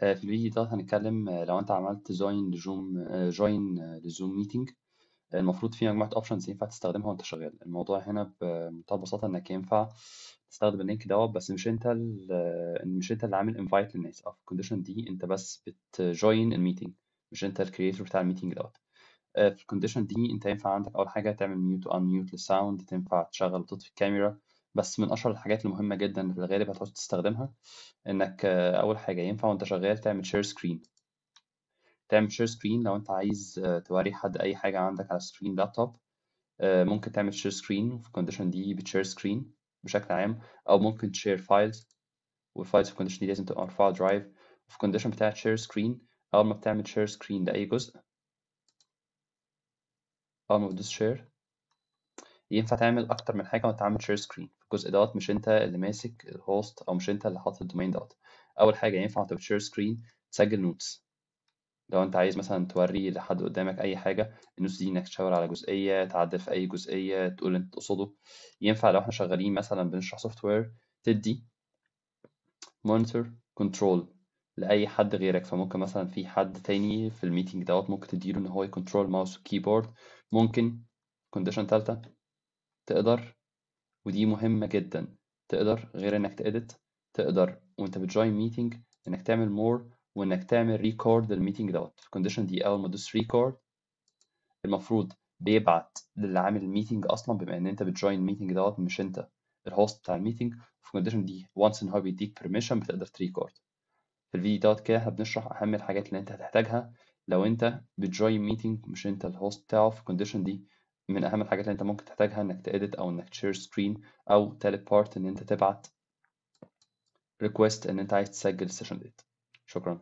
آه، في الفيديو ده هنتكلم آه، لو انت عملت join ل Zoom join ل Zoom meeting المفروض في مجموعة options ينفع تستخدمها وانت شغال. الموضوع هنا بمنتهى البساطة انك ينفع تستخدم ال link دوت بس مش انت مش انت اللي عامل invite للناس. أو في ال condition دي انت بس بت join ال meeting مش انت ال creator بتاع ال meeting دوت. آه، في ال condition دي انت ينفع عندك أول حاجة تعمل mute و unmute لل sound تنفع تشغل وتطفي الكاميرا. بس من أشهر الحاجات المهمة جدا اللي في الغالب هتعوز تستخدمها إنك آه، أول حاجة ينفع وأنت شغال تعمل share screen تعمل share screen لو أنت عايز آه، توري حد أي حاجة عندك على screen laptop آه، ممكن تعمل share screen وفي ال condition دي بت share screen بشكل عام أو ممكن ت share files وال files في ال condition دي لازم تبقى مرفوعه Drive وفي ال condition بتاعت share screen أول ما بتعمل share screen لأي جزء أول ما بتدوس share ينفع تعمل أكتر من حاجة وأنت عامل share screen في الجزء دوت مش أنت اللي ماسك ال host أو مش أنت اللي حاطط ال domain دوت. أول حاجة ينفع وأنت بت share screen تسجل notes لو أنت عايز مثلا توري لحد قدامك أي حاجة ال notes دي إنك تشاور على جزئية تعدل في أي جزئية تقول أنت تقصده. ينفع لو إحنا شغالين مثلا بنشرح software تدي monitor control لأي حد غيرك. فممكن مثلا في حد تاني في ال meeting دوت ممكن تديله إن هو ي control mouse و keyboard ممكن condition تالتة تقدر ودي مهمة جدا تقدر غير إنك ت edit تقدر وأنت بت join meeting إنك تعمل more وإنك تعمل record لل meeting دوت. في ال condition دي اول ما تدوس record المفروض بيبعت للي عامل ال meeting أصلا بما إن أنت بت join ال meeting دوت مش أنت ال host بتاع ال meeting في ال condition دي وانس ان هو بيديك permission بتقدر ت record. في الفيديو دوت كده إحنا بنشرح أهم الحاجات اللي أنت هتحتاجها. لو أنت بت join meeting مش أنت ال host بتاعه. في ال condition دي من أهم الحاجات اللي أنت ممكن تحتاجها إنك ت edit أو إنك ت share screen أو تالت part إن أنت تبعت request إن أنت عايز تسجل ال session ديت شكرا.